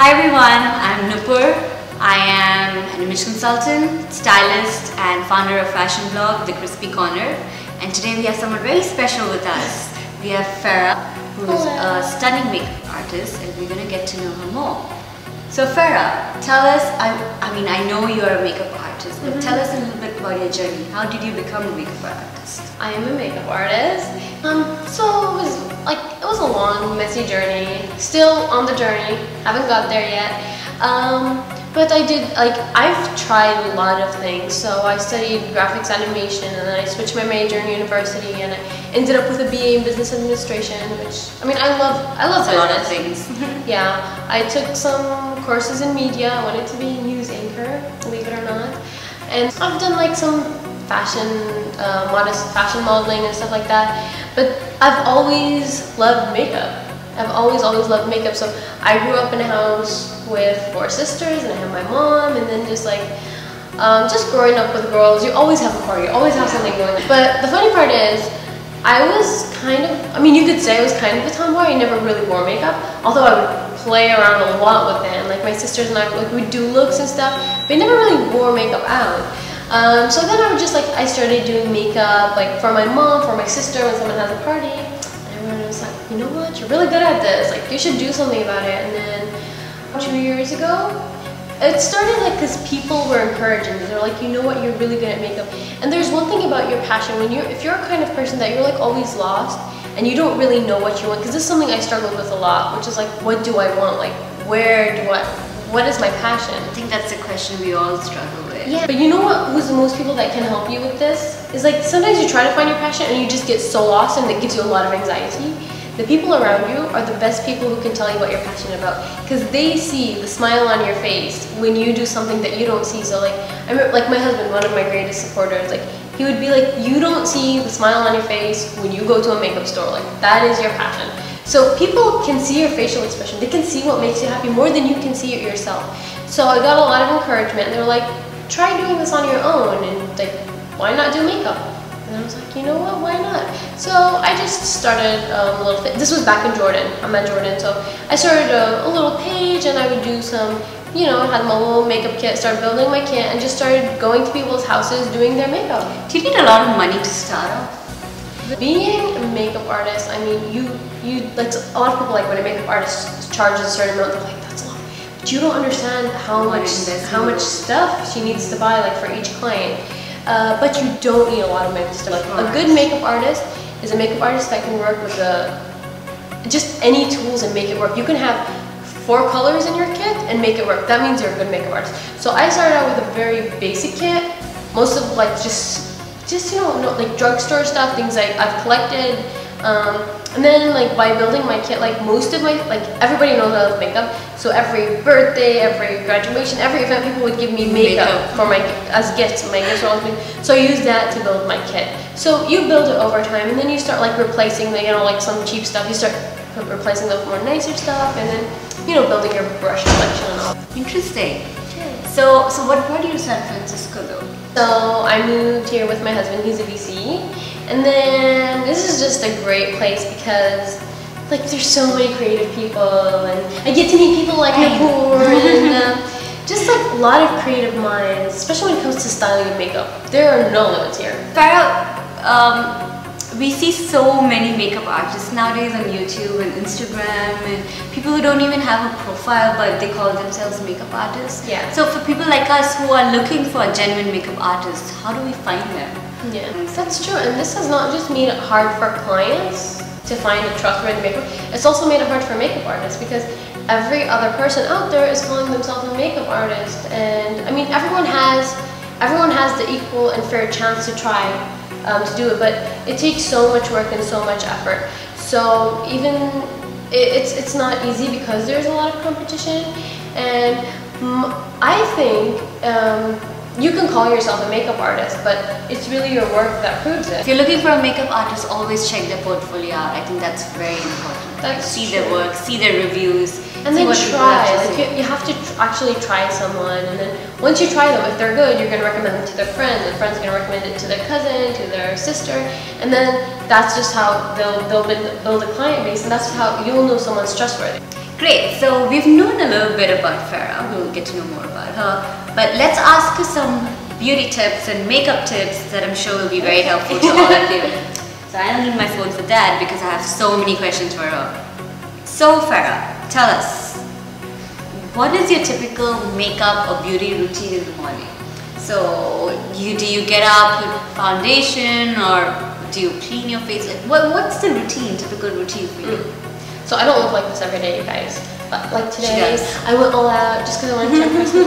Hi everyone, I'm Nupur. I am an image consultant, stylist and founder of fashion blog The Crispy Corner and today we have someone very special with us. We have Farrah who's a stunning makeup artist and we're going to get to know her more. So Farrah, tell us, I, I mean I know you're a makeup artist but mm -hmm. tell us a little bit about your journey. How did you become a makeup artist? I am a makeup artist. Um, so it was like was a long, messy journey. Still on the journey. Haven't got there yet. Um, but I did like I've tried a lot of things. So I studied graphics animation, and then I switched my major in university, and I ended up with a BA in business administration. Which I mean, I love I love a lot of things. yeah, I took some courses in media. I wanted to be a news anchor, believe it or not, and I've done like some fashion, uh, modest fashion modeling and stuff like that. But I've always loved makeup. I've always, always loved makeup. So I grew up in a house with four sisters and I have my mom and then just like, um, just growing up with girls, you always have a party, you always have something going on. But the funny part is, I was kind of, I mean you could say I was kind of a tomboy, I never really wore makeup, although I would play around a lot with them. Like my sisters and I, like we'd do looks and stuff, but I never really wore makeup out. Um, so then I would just like, I started doing makeup like for my mom, for my sister when someone has a party. And everyone was like, you know what, you're really good at this. Like you should do something about it. And then two years ago, it started like because people were encouraging me. They're like, you know what, you're really good at makeup. And there's one thing about your passion when you're, if you're a kind of person that you're like always lost and you don't really know what you want, because this is something I struggled with a lot, which is like, what do I want? Like, where do I, what is my passion? I think that's the question we all struggle with. Yeah, but you know what who's the most people that can help you with this? Is like sometimes you try to find your passion and you just get so lost and it gives you a lot of anxiety. The people around you are the best people who can tell you what you're passionate about because they see the smile on your face when you do something that you don't see. So like, I remember like my husband, one of my greatest supporters, like he would be like, you don't see the smile on your face when you go to a makeup store. Like that is your passion. So people can see your facial expression. They can see what makes you happy more than you can see it yourself. So I got a lot of encouragement. They were like, try doing this on your own and like, why not do makeup? And I was like, you know what, why not? So I just started um, a little thing. this was back in Jordan, I'm at Jordan, so I started a, a little page and I would do some, you know, had my little makeup kit, started building my kit and just started going to people's houses doing their makeup. Do you need a lot of money to start off? Being a makeup artist, I mean, you, you like a lot of people like when a makeup artist charges a certain amount, they're like, you don't understand how much how much stuff she needs to buy like for each client. Uh, but you don't need a lot of makeup stuff. Like, a good makeup artist is a makeup artist that can work with the just any tools and make it work. You can have four colors in your kit and make it work. That means you're a good makeup artist. So I started out with a very basic kit. Most of like just just you know, like drugstore stuff, things I, I've collected. Um, and then like by building my kit, like most of my, like everybody knows I love makeup. So every birthday, every graduation, every event, people would give me makeup, makeup. for my, as gifts. My gifts were always So I use that to build my kit. So you build it over time and then you start like replacing the, you know, like some cheap stuff. You start replacing the more nicer stuff and then, you know, building your brush collection and all. Interesting. So, so what brought you to San Francisco though? So I moved here with my husband, he's a VC. And then this is just a great place because like there's so many creative people and I get to meet people like Nupur and uh, just like a lot of creative minds, especially when it comes to styling and makeup. There are no limits here. Farrah, um, we see so many makeup artists nowadays on YouTube and Instagram and people who don't even have a profile but they call themselves makeup artists. Yeah. So for people like us who are looking for a genuine makeup artist, how do we find them? Yeah, that's true. And this has not just made it hard for clients to find a trustworthy makeup, it's also made it hard for makeup artists because every other person out there is calling themselves a makeup artist. And I mean, everyone has, everyone has the equal and fair chance to try um, to do it, but it takes so much work and so much effort. So even it, it's it's not easy because there's a lot of competition, and I think. Um, you can call yourself a makeup artist, but it's really your work that proves it. If you're looking for a makeup artist, always check their portfolio out. I think that's very important. That's see true. their work, see their reviews, and then try. Like you, you, have to actually try someone, and then once you try them, if they're good, you're gonna recommend them to their friends. and friends gonna recommend it to their cousin, to their sister, and then that's just how they'll they'll build a client base, and that's how you'll know someone's trustworthy. Great. So we've known a little bit about Farrah. We'll get to know more about her. But let's ask her some beauty tips and makeup tips that I'm sure will be very helpful to all of you. So I don't need my phone for that because I have so many questions for her. So Farrah, tell us, what is your typical makeup or beauty routine in the morning? So you do you get up with foundation or do you clean your face? Like what, what's the routine, typical routine for you? Mm. So I don't look like this every day, you guys. But like today. I went all out just because I wanted to check skin.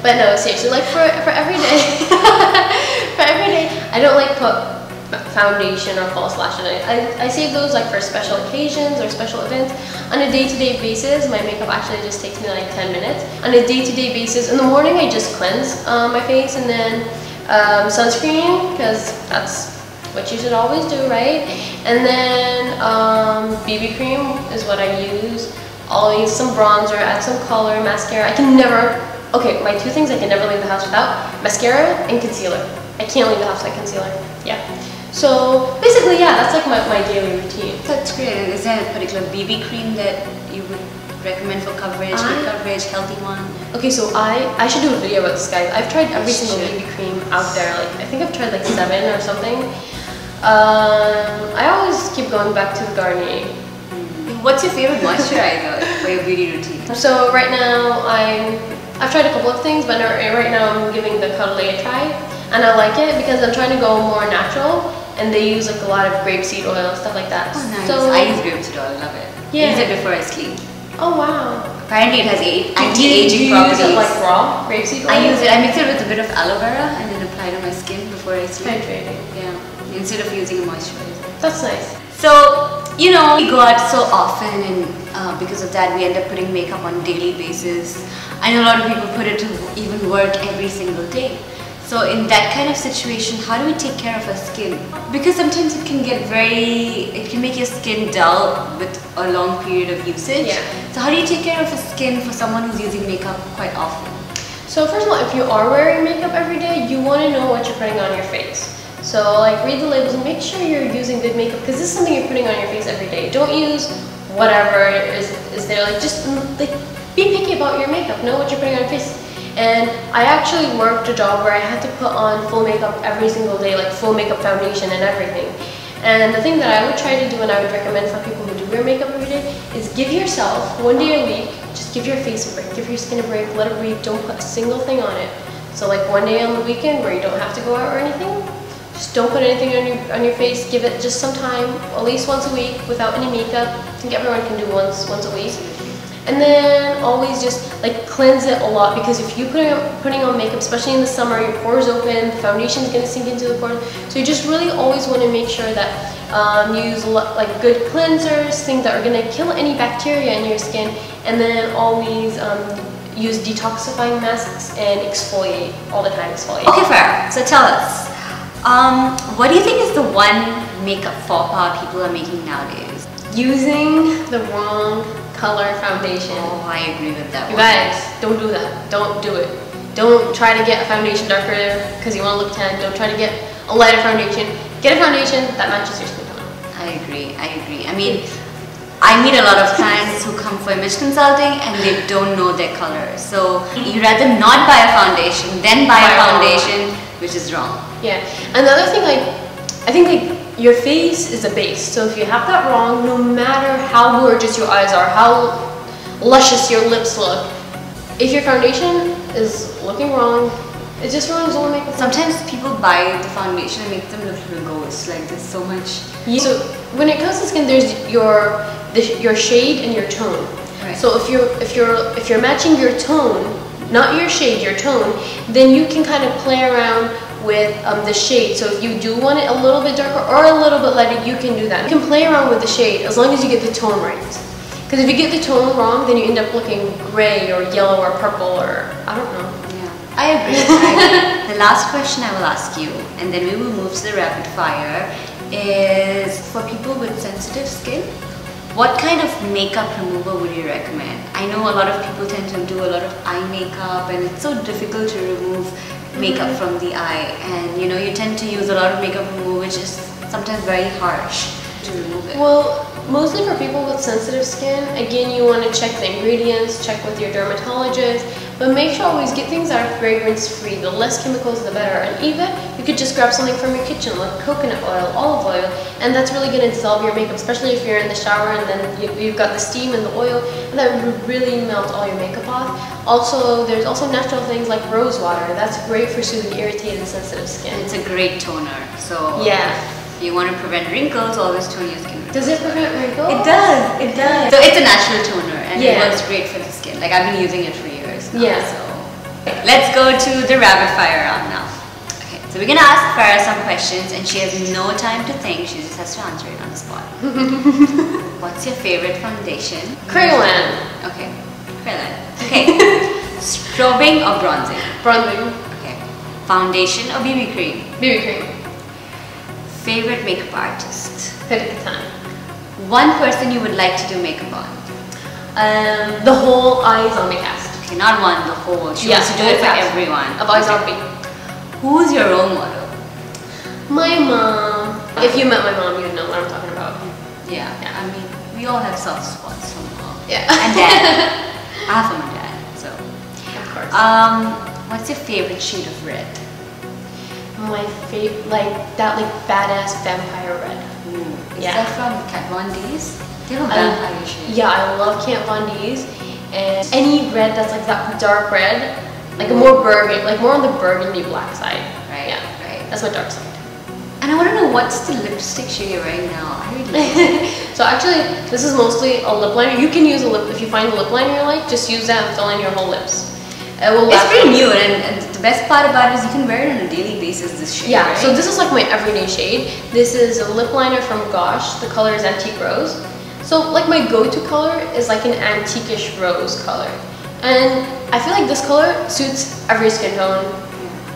But no, seriously, like for, for every day, for every day, I don't like put foundation or false lashes. I, I, save those like for special occasions or special events. On a day-to-day basis, my makeup actually just takes me like 10 minutes. On a day-to-day basis, in the morning I just cleanse um, my face and then um, sunscreen because that's what you should always do, right? And then um, BB cream is what I use. Always some bronzer, add some color, mascara. I can never, okay, my two things I can never leave the house without, mascara and concealer. I can't leave the house without concealer, yeah. So basically, yeah, that's like my, my daily routine. That's great. Is there a particular BB cream that you would recommend for coverage, I- good coverage, healthy one? Okay, so I, I should do a video about this, guys. I've tried every single. BB cream out there. Like I think I've tried like seven or something. Um, I always keep going back to the Garnier. What's your favorite moisturizer for your beauty routine? So right now I'm I've tried a couple of things, but right now I'm giving the Caudalie a try, and I like it because I'm trying to go more natural, and they use like a lot of grapeseed oil stuff like that. Oh, nice. So I use grapeseed oil. I love it. Yeah. Use it before I sleep. oh wow. Apparently, it has a- Do you- do anti-aging you use properties. it like raw grapeseed oil? I use it. I mix it with a bit of aloe vera and then apply it on my skin before I sleep. hydrating. Yeah. Instead of using a moisturizer. That's nice. So, you know, we go out so often and uh, because of that we end up putting makeup on daily basis. I know a lot of people put it to even work every single day. So in that kind of situation, how do we take care of our skin? Because sometimes it can get very, it can make your skin dull with a long period of usage. Yeah. So how do you take care of the skin for someone who's using makeup quite often? So first of all, if you are wearing makeup every day, you want to know what you're putting on your face. So like read the labels and make sure you're using good makeup because this is something you're putting on your face every day. Don't use whatever is, is there. Like just like be picky about your makeup. Know what you're putting on your face. And I actually worked a job where I had to put on full makeup every single day, like full makeup foundation and everything. And the thing that I would try to do and I would recommend for people who do wear makeup every day is give yourself one day a week, just give your face a break, give your skin a break, let it breathe, don't put a single thing on it. So like one day on the weekend where you don't have to go out or anything, just don't put anything on your on your face. Give it just some time, at least once a week, without any makeup. I think everyone can do once once a week. And then always just like cleanse it a lot because if you put on, putting on makeup, especially in the summer, your pores open, the foundation is going to sink into the pores. So you just really always want to make sure that um, you use like good cleansers, things that are going to kill any bacteria in your skin, and then always um, use detoxifying masks and exfoliate all the time. Exfoliate. Okay, fair. So tell us, um, what do you think is the one makeup faux pas people are making nowadays? Using the wrong color foundation. Oh, I agree with that You one. guys, don't do that. Don't do it. Don't try to get a foundation darker because you want to look tan. Don't try to get a lighter foundation. Get a foundation that matches your skin tone. I agree, I agree. I mean, I meet a lot of clients who come for image consulting and they don't know their color. So you rather not buy a foundation than buy a Buy wrong. foundation, which is wrong. Yeah. And the other thing, like, I think like your face is a base. So if you have that wrong, no matter how gorgeous your eyes are, how luscious your lips look, if your foundation is looking wrong, it just ruins all makeup. Sometimes people buy the foundation and make them look like ghosts. Like there's so much. Yeah. So when it comes to skin, there's your the, your shade and your tone. Right. So if you're if you're if you're matching your tone, not your shade, your tone, then you can kind of play around with um, the shade. So if you do want it a little bit darker or a little bit lighter, you can do that. You can play around with the shade as long as you get the tone right. Because if you get the tone wrong, then you end up looking gray or yellow or purple or I don't know. Yeah, I agree. I agree. the last question I will ask you, and then we will move to the rapid fire, is for people with sensitive skin, what kind of makeup remover would you recommend? I know a lot of people tend to do a lot of eye makeup, and it's so difficult to remove makeup from the eye, and you know you tend to use a lot of makeup remover, which is sometimes very harsh to remove it. Well, mostly for people with sensitive skin, again, you want to check the ingredients, check with your dermatologist, but make sure always get things that are fragrance free. The less chemicals, the better. And even you could just grab something from your kitchen, like coconut oil, olive oil, and that's really going to dissolve your makeup, especially if you're in the shower and then you, have got the steam and the oil, and that would really melt all your makeup off. Also, there's also natural things like rose water. That's great for soothing irritated, sensitive skin. It's a great toner. So yeah. If you want to prevent wrinkles, always tone your skin. Does it prevent wrinkles? It does. It does. So it's a natural toner, and yeah. it works great for the skin. Like I've been using it for years. Now, yeah. So let's go to the rapid fire round now. Okay. So we're gonna ask Farrah some questions, and she has no time to think. She just has to answer it on the spot. What's your favorite foundation? Kryolan. Okay. Kryolan. Okay. Strobing or bronzing? Bronzing. Okay. Foundation or BB cream? BB cream. Favorite makeup artist? A time. One person you would like to do makeup on? Um, the whole iZombie cast. Okay, not one, the whole. She yeah, wants to do it for everyone. iZombie. Who's your role model? My mom. If you met my mom, you'd know what I'm talking about. Yeah, yeah. I mean, we all have soft spots somehow. Yeah. And dad. I have from my dad, so. Of course. Um, what's your favorite shade of red? My favorite, like that, like badass vampire red. Ooh, is yeah. that from Kat Von D's? They have a vampire shade. Yeah, I love Kat Von D's, and any red that's like that dark red, like a more burgundy, like more on the burgundy black side. Right. Yeah. Right. That's my dark side. And I want to know what's the lipstick shade you're wearing now. I really so actually, this is mostly a lip liner. You can use a lip if you find a lip liner you like. Just use that and fill in your whole lips. It will it's pretty new, and, and, the best part about it is you can wear it on a daily basis. This shade. Yeah. Right? So this is like my everyday shade. This is a lip liner from Gosh. The color is antique rose. So like my go-to color is like an antiquish rose color, and I feel like this color suits every skin tone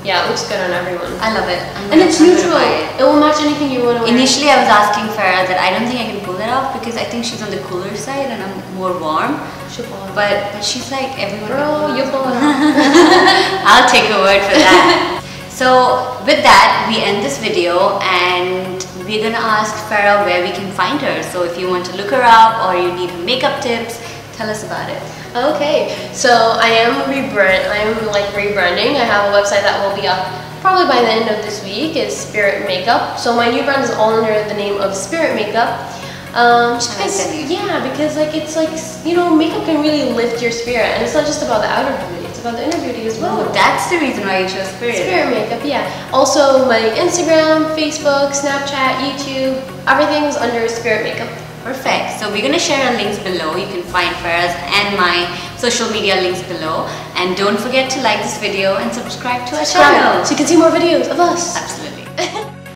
yeah, it looks good on everyone. I love it. I'm and it's neutral. It. it. will match anything you want to wear. Initially, I was asking Farrah that I don't think I can pull it off because I think she's on the cooler side and I'm more warm. She'll pull it But, but she's like, everyone Girl, you pull it off. I'll take a word for that. so, with that, we end this video and we're gonna ask Farrah where we can find her. So, if you want to look her up or you need makeup tips, tell us about it. Okay, so I am rebrand. I am like rebranding. I have a website that will be up probably by the end of this week. Is Spirit Makeup. So my new brand is all under the name of Spirit Makeup. Um, because, yeah, because like it's like you know, makeup can really lift your spirit, and it's not just about the outer beauty; about the inner beauty as well. Ooh, that's the reason why you chose Spirit. Spirit Makeup, yeah. Also, my Instagram, Facebook, Snapchat, YouTube, everything is under Spirit Makeup. Perfect. So we're going to share our links below. You can find Farrah's and my social media links below. And don't forget to like this video and subscribe to our channel. So you can see more videos of us. Absolutely.